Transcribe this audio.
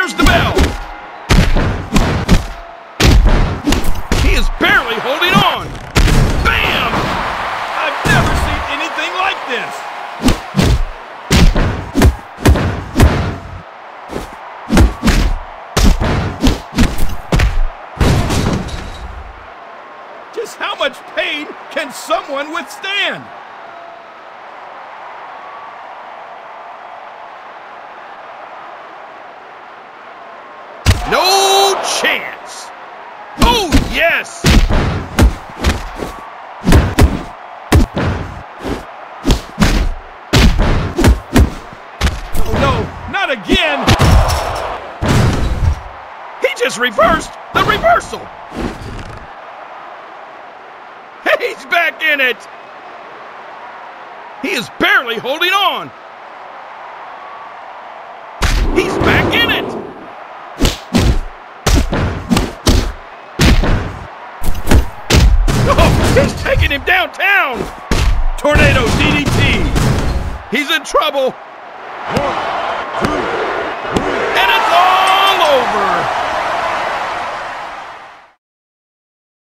there's the bell. He is barely holding on. Bam! I've never seen anything like this. Just how much pain can someone withstand? No chance! Oh, yes! Oh, no, not again! He just reversed the reversal! He's back in it! He is barely holding on! He's back in it! Oh, he's taking him downtown! Tornado DDT! He's in trouble! One,